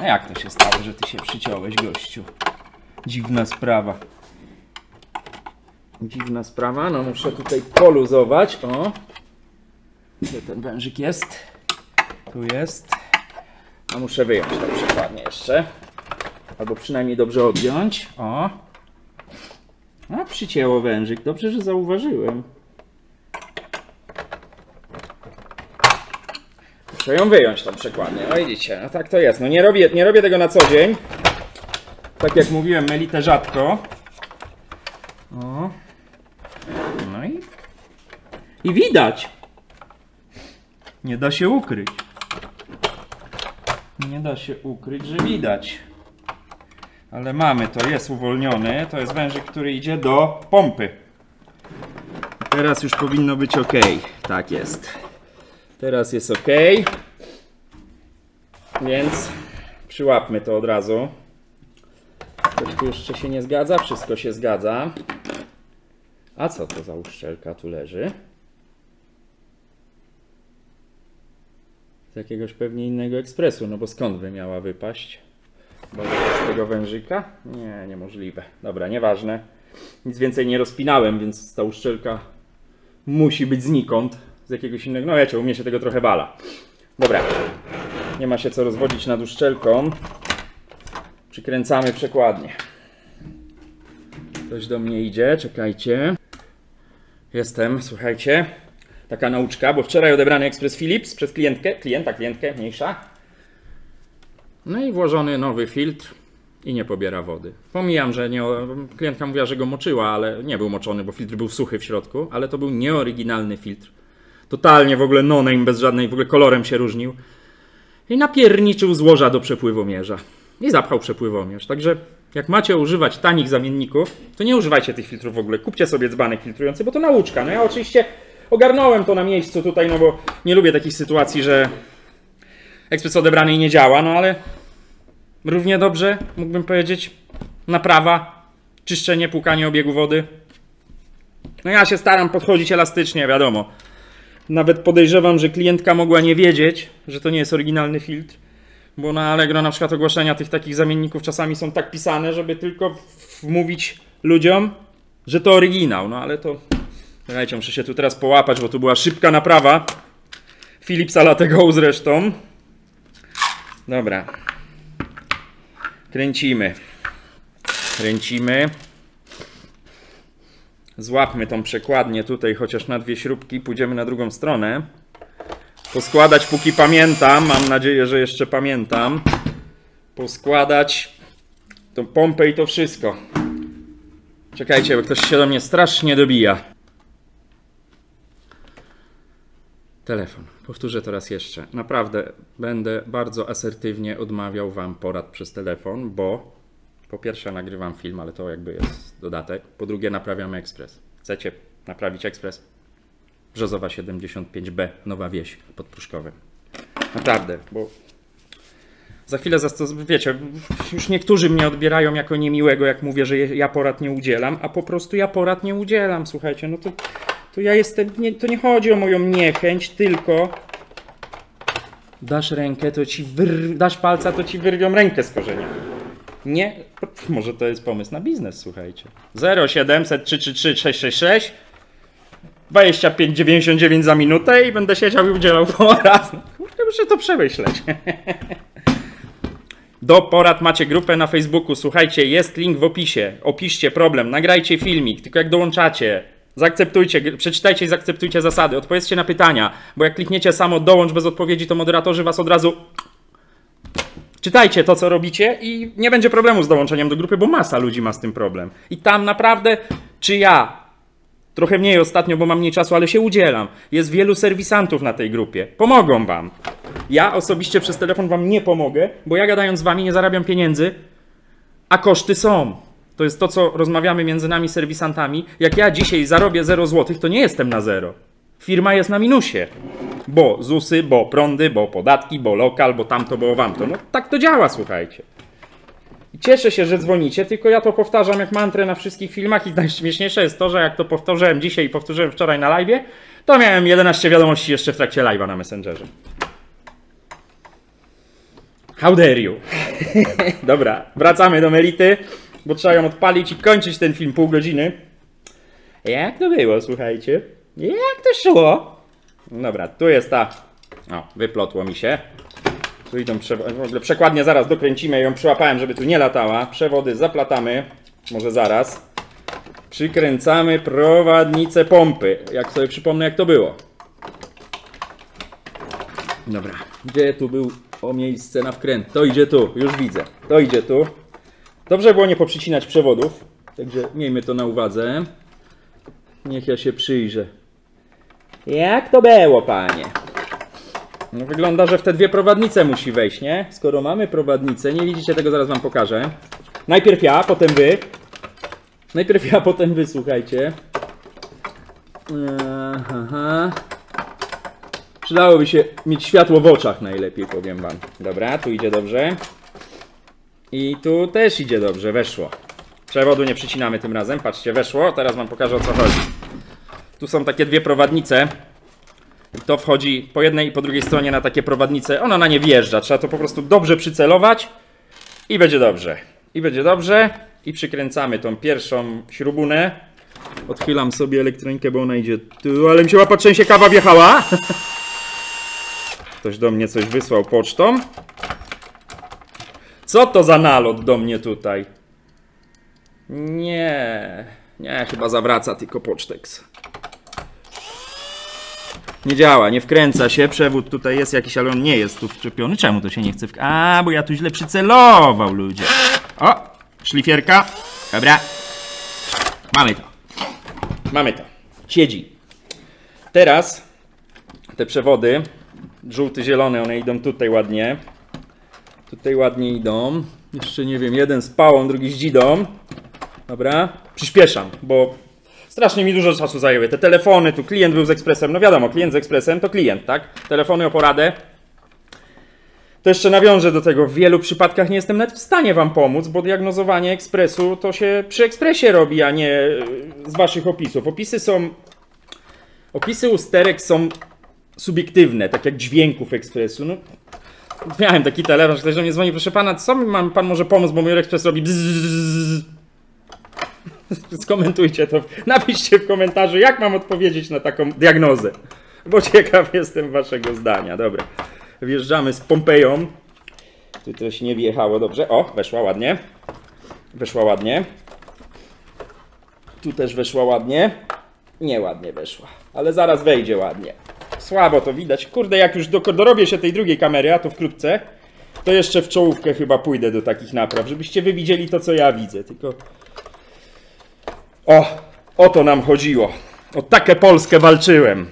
A jak to się stało, że ty się przyciąłeś, gościu? Dziwna sprawa. Dziwna sprawa, no muszę tutaj poluzować. O! Gdzie ten wężyk jest? Tu jest. A muszę wyjąć to przykładnie jeszcze. Albo przynajmniej dobrze odjąć. O! A przycięło wężyk. Dobrze, że zauważyłem. Muszę ją wyjąć tą przekładnię. No widzicie, no tak to jest. No nie robię, nie robię tego na co dzień. Tak jak mówiłem, melitę rzadko. O. No i... I widać. Nie da się ukryć. Nie da się ukryć, że widać. Ale mamy to, jest uwolniony. To jest wężyk, który idzie do pompy. Teraz już powinno być ok. Tak jest. Teraz jest ok. Więc przyłapmy to od razu. Coś tu jeszcze się nie zgadza? Wszystko się zgadza. A co to za uszczelka tu leży? Z jakiegoś pewnie innego ekspresu, no bo skąd by miała wypaść? Może tego wężyka? Nie, niemożliwe. Dobra, nieważne. Nic więcej nie rozpinałem, więc ta uszczelka musi być znikąd. Z jakiegoś innego. No wiecie, u mnie się tego trochę wala. Dobra. Nie ma się co rozwodzić nad uszczelką. Przykręcamy przekładnie. Ktoś do mnie idzie, czekajcie. Jestem, słuchajcie. Taka nauczka, bo wczoraj odebrany ekspres Philips przez klientkę, klienta, klientkę, mniejsza. No i włożony nowy filtr i nie pobiera wody. Pomijam, że nie, klientka mówiła, że go moczyła, ale nie był moczony, bo filtr był suchy w środku, ale to był nieoryginalny filtr. Totalnie w ogóle no-name, bez żadnej, w ogóle kolorem się różnił. I napierniczył złoża do przepływomierza. I zapchał przepływomierz. Także jak macie używać tanich zamienników, to nie używajcie tych filtrów w ogóle. Kupcie sobie dzbanek filtrujący, bo to nauczka. No ja oczywiście ogarnąłem to na miejscu tutaj, no bo nie lubię takich sytuacji, że ekspres odebrany i nie działa, no ale równie dobrze mógłbym powiedzieć naprawa, czyszczenie, płukanie obiegu wody. No ja się staram podchodzić elastycznie, wiadomo. Nawet podejrzewam, że klientka mogła nie wiedzieć, że to nie jest oryginalny filtr. Bo na Allegro na przykład ogłoszenia tych takich zamienników czasami są tak pisane, żeby tylko wmówić ludziom, że to oryginał. No ale to... Słuchajcie, muszę się tu teraz połapać, bo tu była szybka naprawa. Philipsa Latego zresztą. Dobra. Kręcimy. Kręcimy. Złapmy tą przekładnię tutaj, chociaż na dwie śrubki. Pójdziemy na drugą stronę. Poskładać póki pamiętam. Mam nadzieję, że jeszcze pamiętam. Poskładać tą pompę i to wszystko. Czekajcie, bo ktoś się do mnie strasznie dobija. Telefon. Powtórzę to raz jeszcze. Naprawdę będę bardzo asertywnie odmawiał Wam porad przez telefon, bo po pierwsze nagrywam film, ale to jakby jest dodatek. Po drugie naprawiamy ekspres. Chcecie naprawić ekspres? Brzozowa 75B, Nowa Wieś pod Pruszkowem. Naprawdę, bo za chwilę zastos- wiecie, już niektórzy mnie odbierają jako niemiłego, jak mówię, że ja porad nie udzielam, a po prostu ja porad nie udzielam, słuchajcie, no to, to ja jestem, nie, to nie chodzi o moją niechęć, tylko dasz rękę, to ci wyr... dasz palca, to ci wyrwią rękę z korzenia. Nie, może to jest pomysł na biznes, słuchajcie. 0700 333 666 25,99 za minutę i będę siedział i udzielał porad. Kurde, muszę to przemyśleć. Do porad macie grupę na Facebooku. Słuchajcie, jest link w opisie. Opiszcie problem, nagrajcie filmik, tylko jak dołączacie, zaakceptujcie, przeczytajcie i zaakceptujcie zasady, odpowiedzcie na pytania, bo jak klikniecie samo dołącz bez odpowiedzi, to moderatorzy was od razu Czytajcie to, co robicie i nie będzie problemu z dołączeniem do grupy, bo masa ludzi ma z tym problem. I tam naprawdę, czy ja, trochę mniej ostatnio, bo mam mniej czasu, ale się udzielam, jest wielu serwisantów na tej grupie. Pomogą wam. Ja osobiście przez telefon wam nie pomogę, bo ja gadając z wami nie zarabiam pieniędzy, a koszty są. To jest to, co rozmawiamy między nami serwisantami. Jak ja dzisiaj zarobię 0 zł, to nie jestem na zero. Firma jest na minusie. Bo ZUSy, bo prądy, bo podatki, bo lokal, bo tamto, bo wamto. No tak to działa, słuchajcie. Cieszę się, że dzwonicie, tylko ja to powtarzam jak mantrę na wszystkich filmach i najśmieszniejsze jest to, że jak to powtórzyłem dzisiaj i powtórzyłem wczoraj na live, to miałem 11 wiadomości jeszcze w trakcie live'a na Messengerze. How dare you? Dobra, wracamy do Melity, bo trzeba ją odpalić i kończyć ten film pół godziny. Jak to było, słuchajcie? Jak to szło? Dobra, tu jest ta. O, wyplotło mi się. Tu idą przewody. W ogóle przekładnie zaraz dokręcimy. Ją przyłapałem, żeby tu nie latała. Przewody zaplatamy. Może zaraz. Przykręcamy prowadnicę pompy. Jak sobie przypomnę, jak to było. Dobra. Gdzie tu był o miejsce na wkręt? To idzie tu. Już widzę. To idzie tu. Dobrze było nie poprzycinać przewodów. Także miejmy to na uwadze. Niech ja się przyjrzę. Jak to było, panie? No wygląda, że w te dwie prowadnice musi wejść, nie? Skoro mamy prowadnicę, nie widzicie tego, zaraz wam pokażę. Najpierw ja, potem wy. Najpierw ja, potem wy, słuchajcie. Aha. Przydałoby się mieć światło w oczach najlepiej, powiem wam. Dobra, tu idzie dobrze. I tu też idzie dobrze, weszło. Przewodu nie przycinamy tym razem, patrzcie, weszło. Teraz wam pokażę o co chodzi. Tu są takie dwie prowadnice. To wchodzi po jednej i po drugiej stronie na takie prowadnice. Ona na nie wjeżdża. Trzeba to po prostu dobrze przycelować i będzie dobrze. I będzie dobrze. I przykręcamy tą pierwszą śrubunę. Odchylam sobie elektronikę, bo ona idzie tu, ale mi się łapa trzęsie, kawa wjechała. Ktoś do mnie coś wysłał pocztą. Co to za nalot do mnie tutaj? Nie, nie, chyba zawraca tylko poczteks. Nie działa, nie wkręca się. Przewód tutaj jest jakiś, ale on nie jest tu wczepiony. Czemu to się nie chce wk... A, bo ja tu źle przycelował, ludzie. O, szlifierka. Dobra. Mamy to. Mamy to. Siedzi. Teraz te przewody, żółty, zielony, one idą tutaj ładnie. Tutaj ładnie idą. Jeszcze nie wiem, jeden z pałą, drugi z dzidą. Dobra. Przyspieszam, bo strasznie mi dużo czasu zajęły. Te telefony, tu klient był z ekspresem. No wiadomo, klient z ekspresem to klient, tak? Telefony o poradę. To jeszcze nawiążę do tego. W wielu przypadkach nie jestem nawet w stanie Wam pomóc, bo diagnozowanie ekspresu to się przy ekspresie robi, a nie e, z Waszych opisów. Opisy są. Opisy usterek są subiektywne, tak jak dźwięków ekspresu. No, miałem taki telefon, że ktoś do mnie dzwoni, proszę pana, co mi mam, pan może pomóc, bo mój ekspres robi bzzz. Skomentujcie to, napiszcie w komentarzu, jak mam odpowiedzieć na taką diagnozę. Bo ciekaw jestem waszego zdania. Dobra. Wjeżdżamy z Pompeją. Tu coś nie wjechało dobrze. O, weszła ładnie. Weszła ładnie. Tu też weszła ładnie. Nieładnie weszła. Ale zaraz wejdzie ładnie. Słabo to widać. Kurde, jak już do, dorobię się tej drugiej kamery, a to wkrótce, to jeszcze w czołówkę chyba pójdę do takich napraw, żebyście wy widzieli to, co ja widzę. Tylko o, o to nam chodziło. O takie Polskę walczyłem.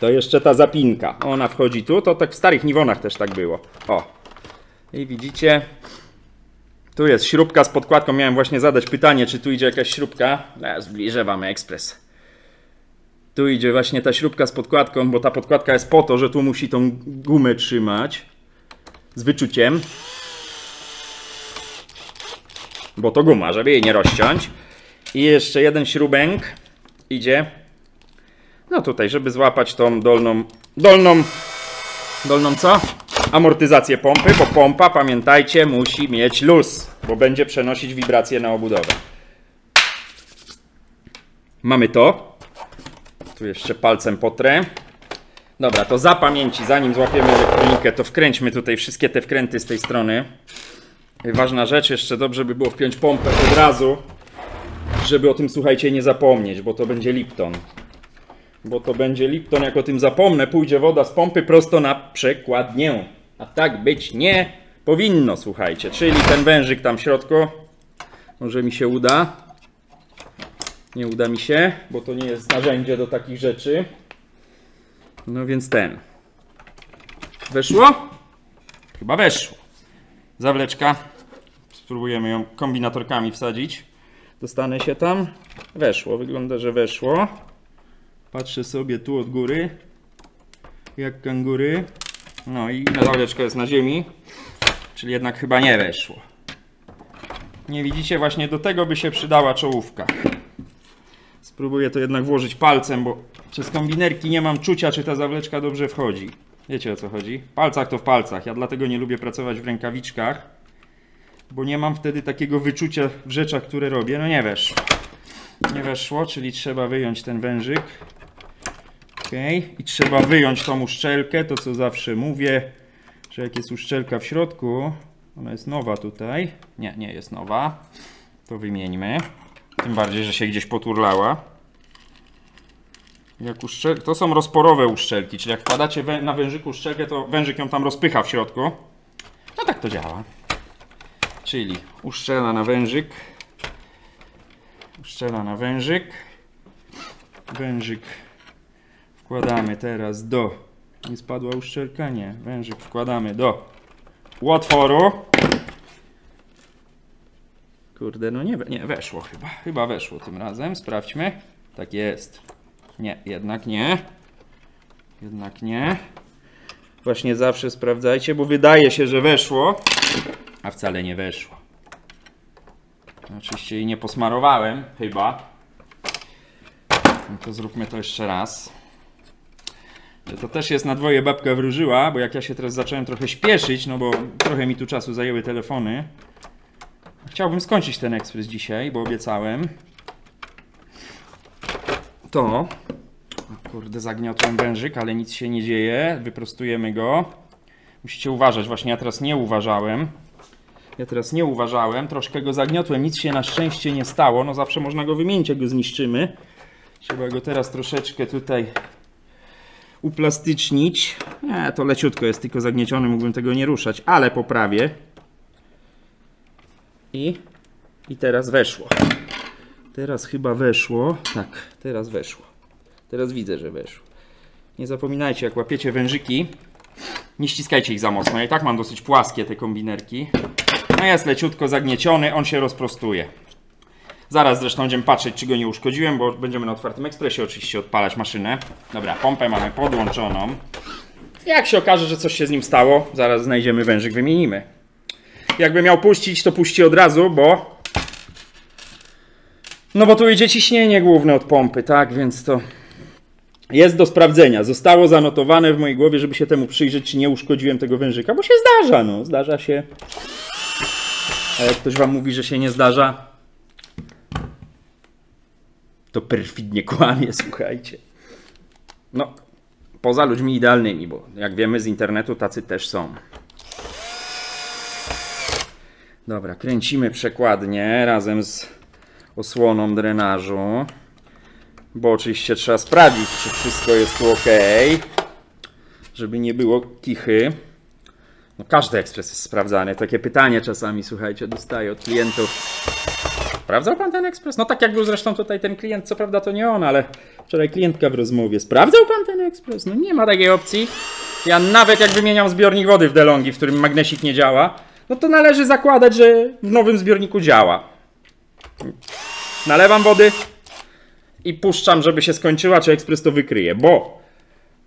To jeszcze ta zapinka. Ona wchodzi tu. To tak w starych niwonach też tak było. O. I widzicie. Tu jest śrubka z podkładką. Miałem właśnie zadać pytanie, czy tu idzie jakaś śrubka. Ja zbliżę wam ekspres. Tu idzie właśnie ta śrubka z podkładką, bo ta podkładka jest po to, że tu musi tą gumę trzymać. Z wyczuciem. Bo to guma, żeby jej nie rozciąć. I jeszcze jeden śrubek idzie. No tutaj, żeby złapać tą dolną, dolną, dolną co? Amortyzację pompy, bo pompa, pamiętajcie, musi mieć luz, bo będzie przenosić wibracje na obudowę. Mamy to. Tu jeszcze palcem potrę. Dobra, to za pamięci, zanim złapiemy elektronikę, to wkręćmy tutaj wszystkie te wkręty z tej strony. Ważna rzecz, jeszcze dobrze by było wpiąć pompę od razu, żeby o tym, słuchajcie, nie zapomnieć, bo to będzie Lipton. Bo to będzie Lipton, jak o tym zapomnę, pójdzie woda z pompy prosto na przekładnię. A tak być nie powinno, słuchajcie. Czyli ten wężyk tam w środku, może mi się uda. Nie uda mi się, bo to nie jest narzędzie do takich rzeczy. No więc ten. Weszło? Chyba weszło. Zawleczka. Spróbujemy ją kombinatorkami wsadzić. Dostanę się tam. Weszło, wygląda, że weszło. Patrzę sobie tu od góry. Jak kangury. No i zawleczka jest na ziemi. Czyli jednak chyba nie weszło. Nie widzicie, właśnie do tego by się przydała czołówka. Spróbuję to jednak włożyć palcem, bo przez kombinerki nie mam czucia, czy ta zawleczka dobrze wchodzi. Wiecie o co chodzi? W palcach to w palcach. Ja dlatego nie lubię pracować w rękawiczkach, bo nie mam wtedy takiego wyczucia w rzeczach, które robię. No nie wiesz. Nie weszło, czyli trzeba wyjąć ten wężyk. Ok. I trzeba wyjąć tą uszczelkę, to co zawsze mówię, że jak jest uszczelka w środku, ona jest nowa tutaj. Nie, nie jest nowa. To wymieńmy. Tym bardziej, że się gdzieś poturlała. Jak uszczel... To są rozporowe uszczelki, czyli jak wkładacie wę- na wężyku uszczelkę, to wężyk ją tam rozpycha w środku. No tak to działa. Czyli uszczela na wężyk. Uszczela na wężyk. Wężyk wkładamy teraz do. Nie spadła uszczelka? Nie. Wężyk wkładamy do otworu. Kurde, no nie, nie weszło chyba. Chyba weszło tym razem. Sprawdźmy. Tak jest. Nie, jednak nie. Jednak nie. Właśnie zawsze sprawdzajcie, bo wydaje się, że weszło, a wcale nie weszło. Oczywiście jej nie posmarowałem, chyba. No to zróbmy to jeszcze raz. To też jest na dwoje babka wróżyła, bo jak ja się teraz zacząłem trochę śpieszyć, no bo trochę mi tu czasu zajęły telefony. Chciałbym skończyć ten ekspres dzisiaj, bo obiecałem. To. O kurde, zagniotłem wężyk, ale nic się nie dzieje. Wyprostujemy go. Musicie uważać, właśnie ja teraz nie uważałem. Ja teraz nie uważałem, troszkę go zagniotłem, nic się na szczęście nie stało. No zawsze można go wymienić, jak go zniszczymy. Trzeba go teraz troszeczkę tutaj uplastycznić. Nie, to leciutko jest tylko zagnieciony, mógłbym tego nie ruszać, ale poprawię. I, I teraz weszło. Teraz chyba weszło. Tak, teraz weszło. Teraz widzę, że weszło. Nie zapominajcie, jak łapiecie wężyki, nie ściskajcie ich za mocno. Ja i tak mam dosyć płaskie te kombinerki. No jest leciutko zagnieciony, on się rozprostuje. Zaraz zresztą będziemy patrzeć, czy go nie uszkodziłem, bo będziemy na otwartym ekspresie oczywiście odpalać maszynę. Dobra, pompę mamy podłączoną. Jak się okaże, że coś się z nim stało, zaraz znajdziemy wężyk, wymienimy. Jakby miał puścić, to puści od razu, bo... No bo tu idzie ciśnienie główne od pompy, tak, więc to... Jest do sprawdzenia. Zostało zanotowane w mojej głowie, żeby się temu przyjrzeć, czy nie uszkodziłem tego wężyka, bo się zdarza, no. Zdarza się. A jak ktoś wam mówi, że się nie zdarza, to perfidnie kłamie, słuchajcie. No, poza ludźmi idealnymi, bo jak wiemy z internetu tacy też są. Dobra, kręcimy przekładnię razem z osłoną drenażu. Bo oczywiście trzeba sprawdzić, czy wszystko jest tu ok. Żeby nie było kichy. No każdy ekspres jest sprawdzany. Takie pytanie czasami, słuchajcie, dostaję od klientów. Sprawdzał pan ten ekspres? No tak jak był zresztą tutaj ten klient, co prawda to nie on, ale wczoraj klientka w rozmowie. Sprawdzał pan ten ekspres? No nie ma takiej opcji. Ja nawet jak wymieniam zbiornik wody w DeLonghi, w którym magnesik nie działa, no to należy zakładać, że w nowym zbiorniku działa. Nalewam wody i puszczam, żeby się skończyła, czy ekspres to wykryje, bo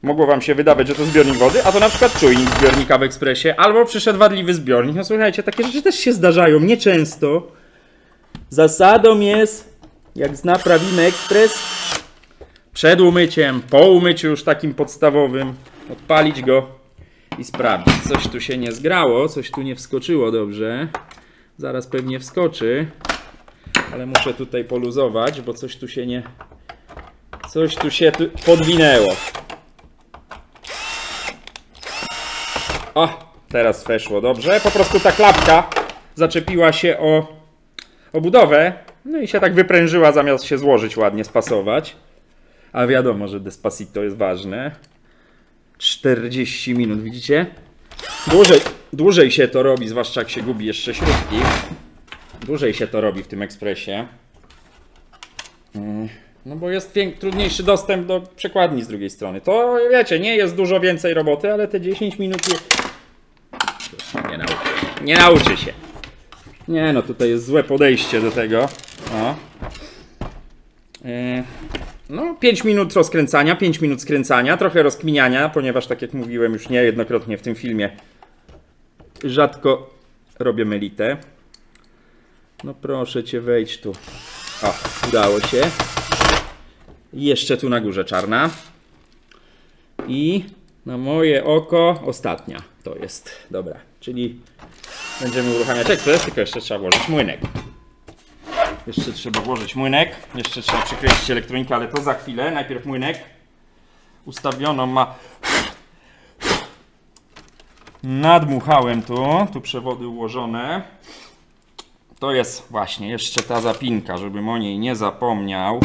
mogło wam się wydawać, że to zbiornik wody, a to na przykład czujnik zbiornika w ekspresie, albo przyszedł wadliwy zbiornik. No słuchajcie, takie rzeczy też się zdarzają, nieczęsto. Zasadą jest, jak naprawimy ekspres, przed umyciem, po umyciu już takim podstawowym, odpalić go i sprawdzić. Coś tu się nie zgrało, coś tu nie wskoczyło dobrze. Zaraz pewnie wskoczy, ale muszę tutaj poluzować, bo coś tu się nie... Coś tu się tu podwinęło. O, teraz weszło dobrze. Po prostu ta klapka zaczepiła się o o budowę, no i się tak wyprężyła zamiast się złożyć ładnie, spasować. A wiadomo, że Despacito jest ważne. 40 minut, widzicie? Dłużej, dłużej się to robi, zwłaszcza jak się gubi jeszcze śrubki. Dłużej się to robi w tym ekspresie. Mm, No bo jest trudniejszy dostęp do przekładni z drugiej strony. To wiecie, nie jest dużo więcej roboty, ale te 10 minut... je- Nie nauczy. Nie nauczy się. Nie no, tutaj jest złe podejście do tego. O. Yy, No, 5 minut rozkręcania, 5 minut skręcania, trochę rozkminiania, ponieważ tak jak mówiłem już niejednokrotnie w tym filmie, rzadko robię melitę. No proszę cię, wejdź tu. O, udało się. Jeszcze tu na górze czarna. I na moje oko ostatnia to jest. Dobra, czyli Będziemy uruchamiać ekspres, tylko jeszcze trzeba włożyć młynek. Jeszcze trzeba włożyć młynek, jeszcze trzeba przykręcić elektronikę, ale to za chwilę. Najpierw młynek. Ustawiono ma... Nadmuchałem tu, tu przewody ułożone. To jest właśnie jeszcze ta zapinka, żebym o niej nie zapomniał.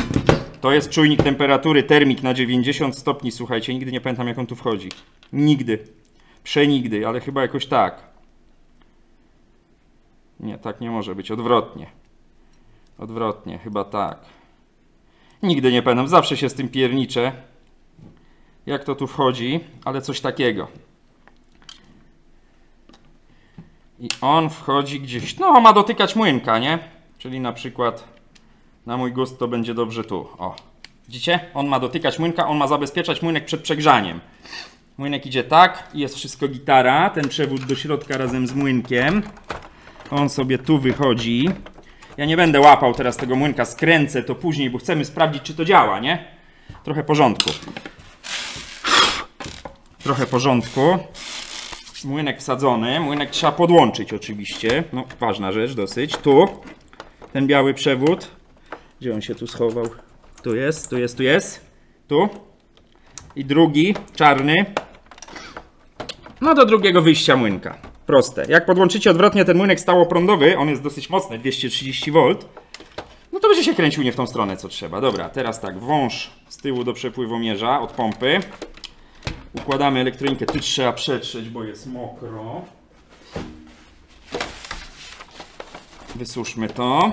To jest czujnik temperatury, termik na 90 stopni, słuchajcie, nigdy nie pamiętam jak on tu wchodzi. Nigdy. Przenigdy, ale chyba jakoś tak. Nie, tak nie może być, odwrotnie. Odwrotnie, chyba tak. Nigdy nie pamiętam, zawsze się z tym pierniczę. Jak to tu wchodzi, ale coś takiego. I on wchodzi gdzieś, no ma dotykać młynka, nie? Czyli na przykład na mój gust to będzie dobrze tu. O, widzicie? On ma dotykać młynka, on ma zabezpieczać młynek przed przegrzaniem. Młynek idzie tak i jest wszystko gitara. Ten przewód do środka razem z młynkiem. On sobie tu wychodzi. Ja nie będę łapał teraz tego młynka, skręcę to później, bo chcemy sprawdzić, czy to działa, nie? Trochę porządku. Trochę porządku. Młynek wsadzony. Młynek trzeba podłączyć oczywiście. No, ważna rzecz dosyć. Tu. Ten biały przewód. Gdzie on się tu schował? Tu jest, tu jest, tu jest. Tu. I drugi, czarny. No do drugiego wyjścia młynka. Proste. Jak podłączycie odwrotnie ten młynek stałoprądowy, on jest dosyć mocny, 230 V, no to będzie się kręcił nie w tą stronę, co trzeba. Dobra, teraz tak, wąż z tyłu do przepływomierza od pompy. Układamy elektronikę, tu trzeba przetrzeć, bo jest mokro. Wysuszmy to.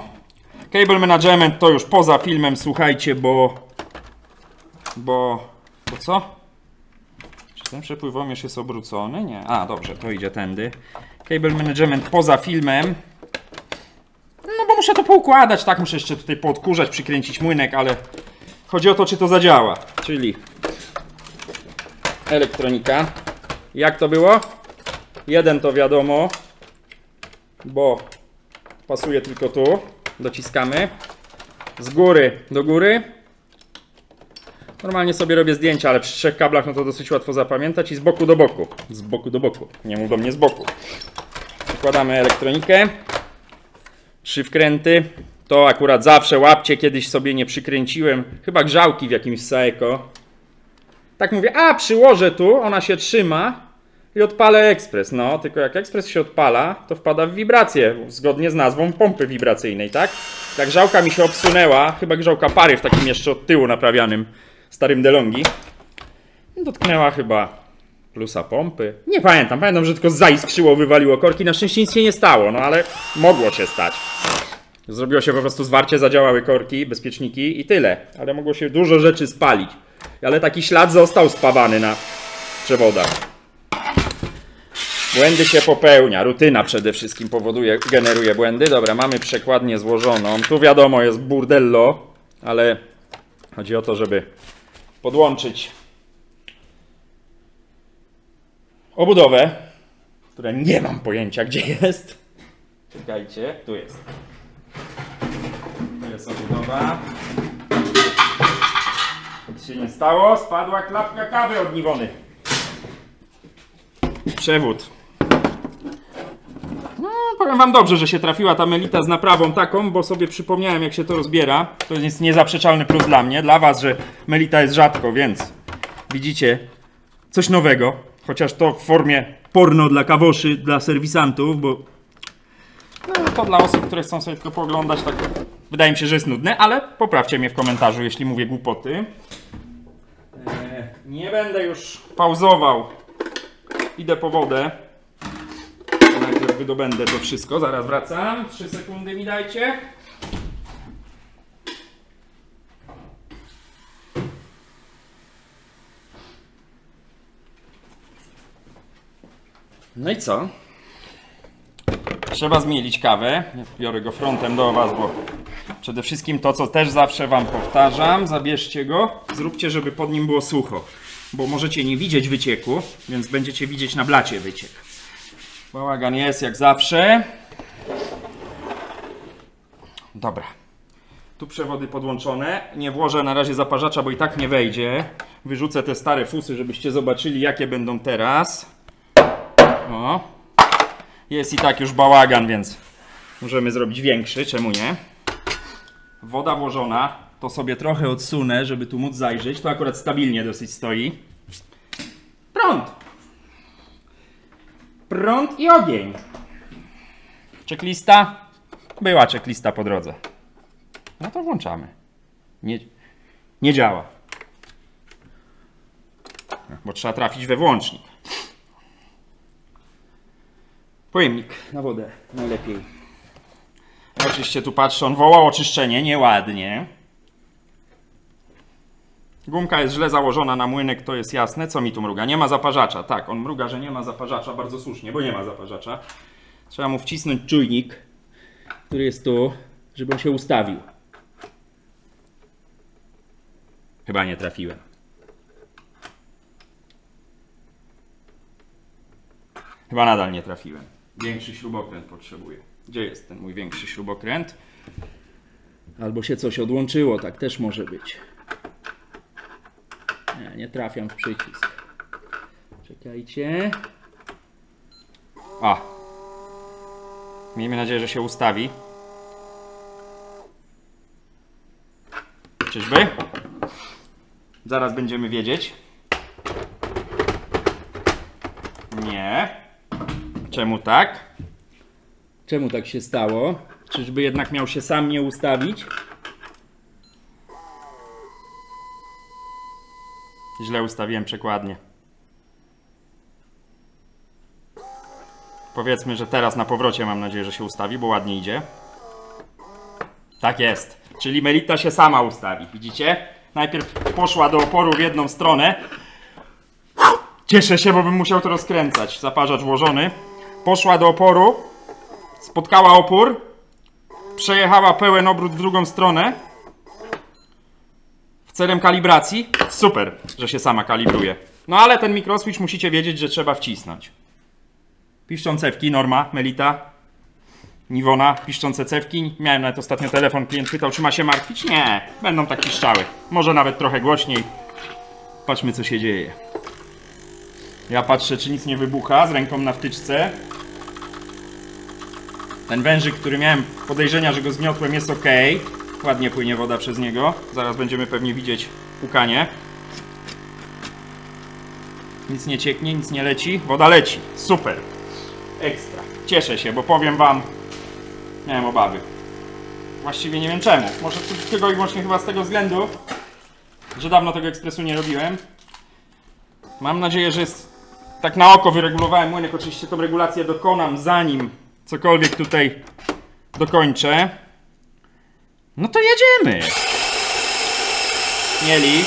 Cable management to już poza filmem, słuchajcie, bo... Bo... Bo co? Ten przepływomierz jest obrócony? Nie. A, dobrze, to idzie tędy. Cable management poza filmem. No bo muszę to poukładać, tak? Muszę jeszcze tutaj poodkurzać, przykręcić młynek, ale... Chodzi o to, czy to zadziała. Czyli... Elektronika. Jak to było? Jeden to wiadomo, bo pasuje tylko tu. Dociskamy. Z góry do góry. Normalnie sobie robię zdjęcia, ale przy trzech kablach no to dosyć łatwo zapamiętać. I z boku do boku. Z boku do boku. Nie mów do mnie z boku. Wkładamy elektronikę. Trzy wkręty. To akurat zawsze łapcie. Kiedyś sobie nie przykręciłem. Chyba grzałki w jakimś Saeco. Tak mówię, a przyłożę tu, ona się trzyma i odpalę ekspres. No, tylko jak ekspres się odpala, to wpada w wibrację, zgodnie z nazwą pompy wibracyjnej, tak? Ta grzałka mi się obsunęła, chyba grzałka pary w takim jeszcze od tyłu naprawianym starym DeLonghi. Dotknęła chyba plusa pompy. Nie pamiętam, pamiętam, że tylko zaiskrzyło, wywaliło korki. Na szczęście nic się nie stało, no ale mogło się stać. Zrobiło się po prostu zwarcie, zadziałały korki, bezpieczniki i tyle. Ale mogło się dużo rzeczy spalić. Ale taki ślad został spawany na przewodach. Błędy się popełnia. Rutyna przede wszystkim powoduje, generuje błędy. Dobra, mamy przekładnię złożoną. Tu wiadomo jest burdello, ale chodzi o to, żeby podłączyć obudowę, które nie mam pojęcia gdzie jest. Czekajcie, tu jest. Tu jest obudowa. Nic się nie stało, spadła klapka kawy od Niwony. Przewód. No, powiem wam dobrze, że się trafiła ta melita z naprawą taką, bo sobie przypomniałem jak się to rozbiera. To jest niezaprzeczalny plus dla mnie, dla was, że melita jest rzadko, więc widzicie coś nowego. Chociaż to w formie porno dla kawoszy, dla serwisantów, bo no, to dla osób, które chcą sobie tylko pooglądać, tak wydaje mi się, że jest nudne, ale poprawcie mnie w komentarzu, jeśli mówię głupoty. Eee, nie będę już pauzował. Idę po wodę. Wydobędę to wszystko, zaraz wracam. 3 sekundy mi dajcie. No i co? Trzeba zmielić kawę. Biorę go frontem do Was, bo przede wszystkim to, co też zawsze Wam powtarzam, zabierzcie go, zróbcie, żeby pod nim było sucho. Bo możecie nie widzieć wycieku, więc będziecie widzieć na blacie wyciek. Bałagan jest jak zawsze. Dobra. Tu przewody podłączone. Nie włożę na razie zaparzacza, bo i tak nie wejdzie. Wyrzucę te stare fusy, żebyście zobaczyli, jakie będą teraz. O. Jest i tak już bałagan, więc możemy zrobić większy, czemu nie? woda włożona, to sobie trochę odsunę, żeby tu móc zajrzeć. To akurat stabilnie dosyć stoi. Prąd! Prąd i ogień. Checklista? Była checklista po drodze. No to włączamy. Nie, nie działa. Bo trzeba trafić we włącznik. Pojemnik na wodę najlepiej. Oczywiście tu patrzę, on wołał oczyszczenie, nieładnie. Gumka jest źle założona na młynek, to jest jasne. Co mi tu mruga? Nie ma zaparzacza. Tak, on mruga, że nie ma zaparzacza, bardzo słusznie, bo nie ma zaparzacza. Trzeba mu wcisnąć czujnik, który jest tu, żeby on się ustawił. Chyba nie trafiłem. Chyba nadal nie trafiłem. Większy śrubokręt potrzebuję. Gdzie jest ten mój większy śrubokręt? Albo się coś odłączyło, tak też może być. Nie, nie trafiam w przycisk. Czekajcie. A. Miejmy nadzieję, że się ustawi. Czyżby? Zaraz będziemy wiedzieć. Nie. Czemu tak? Czemu tak się stało? Czyżby jednak miał się sam nie ustawić? Źle ustawiłem przekładnie. Powiedzmy, że teraz na powrocie mam nadzieję, że się ustawi, bo ładnie idzie. Tak jest. Czyli Melita się sama ustawi. Widzicie? Najpierw poszła do oporu w jedną stronę. Cieszę się, bo bym musiał to rozkręcać. Zaparzacz włożony. Poszła do oporu. Spotkała opór. Przejechała pełen obrót w drugą stronę. Celem kalibracji. Super, że się sama kalibruje. No ale ten mikroswitch musicie wiedzieć, że trzeba wcisnąć. Piszczące cewki, Norma, Melita, Niwona, piszczące cewki. Miałem nawet ostatnio telefon, klient pytał, czy ma się martwić. Nie, będą tak piszczały. Może nawet trochę głośniej. Patrzmy, co się dzieje. Ja patrzę, czy nic nie wybucha z ręką na wtyczce. Ten wężyk, który miałem podejrzenia, że go zgniotłem, jest ok. Ładnie płynie woda przez niego. Zaraz będziemy pewnie widzieć pukanie. Nic nie cieknie, nic nie leci. Woda leci. Super. Ekstra. Cieszę się, bo powiem wam, miałem obawy. Właściwie nie wiem czemu. Może tylko i wyłącznie chyba z tego względu, że dawno tego ekspresu nie robiłem. Mam nadzieję, że jest tak na oko wyregulowałem młynek. Oczywiście tą regulację dokonam zanim cokolwiek tutaj dokończę. No to jedziemy. Mieli.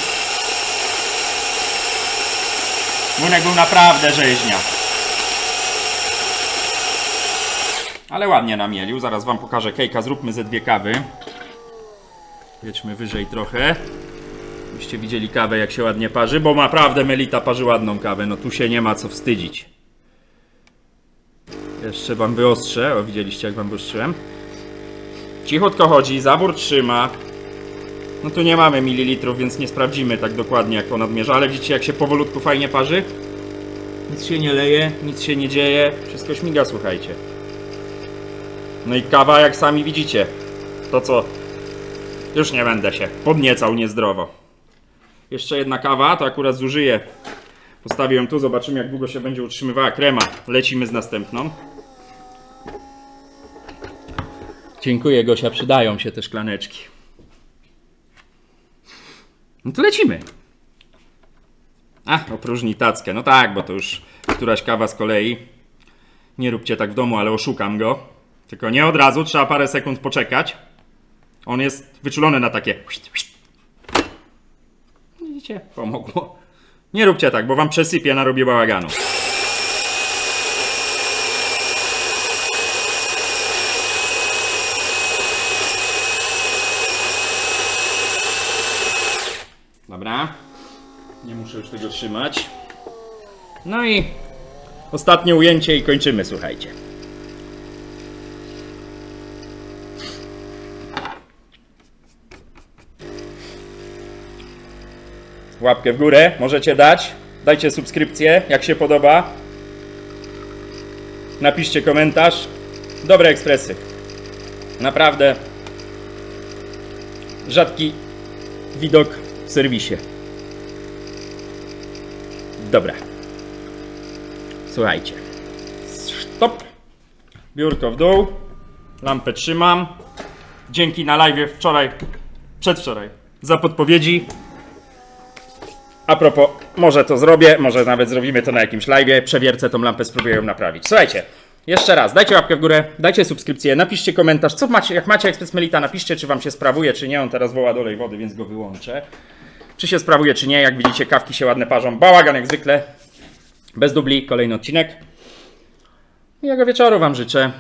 Młynek był naprawdę rzeźnia. Ale ładnie namielił. Zaraz wam pokażę kejka. Zróbmy ze dwie kawy. Jedźmy wyżej trochę. Byście widzieli kawę jak się ładnie parzy, bo naprawdę Melita parzy ładną kawę. No tu się nie ma co wstydzić. Jeszcze wam wyostrzę. O, widzieliście jak wam wyostrzyłem. Cichutko chodzi, zabór trzyma. No tu nie mamy mililitrów, więc nie sprawdzimy tak dokładnie jak on odmierza, ale widzicie jak się powolutku fajnie parzy? Nic się nie leje, nic się nie dzieje, wszystko śmiga, słuchajcie. No i kawa, jak sami widzicie, to co? Już nie będę się podniecał niezdrowo. Jeszcze jedna kawa, to akurat zużyję. Postawię ją tu, zobaczymy jak długo się będzie utrzymywała krema. Lecimy z następną. Dziękuję Gosia, przydają się te szklaneczki. No to lecimy. A, opróżni tackę. No tak, bo to już któraś kawa z kolei. Nie róbcie tak w domu, ale oszukam go. Tylko nie od razu, trzeba parę sekund poczekać. On jest wyczulony na takie... Widzicie? Pomogło. Nie róbcie tak, bo wam przesypie, narobię bałaganu. Dobra. Nie muszę już tego trzymać. No i ostatnie ujęcie i kończymy, słuchajcie. Łapkę w górę możecie dać. Dajcie subskrypcję, jak się podoba. Napiszcie komentarz. Dobre ekspresy. Naprawdę. rzadki widok w serwisie. Dobra. Słuchajcie. Stop. Biurko w dół. Lampę trzymam. Dzięki na live wczoraj, przedwczoraj, za podpowiedzi. A propos, może to zrobię, może nawet zrobimy to na jakimś live. Przewiercę tą lampę, spróbuję ją naprawić. Słuchajcie, jeszcze raz, dajcie łapkę w górę, dajcie subskrypcję, napiszcie komentarz, co macie, jak macie ekspres Melita, napiszcie, czy wam się sprawuje, czy nie. On teraz woła dolej wody, więc go wyłączę. Czy się sprawuje, czy nie. Jak widzicie, kawki się ładne parzą. Bałagan jak zwykle. Bez dubli, kolejny odcinek. Miłego wieczoru wam życzę.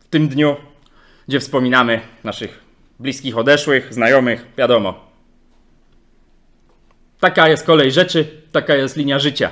W tym dniu, gdzie wspominamy naszych bliskich odeszłych, znajomych, wiadomo. Taka jest kolej rzeczy, taka jest linia życia.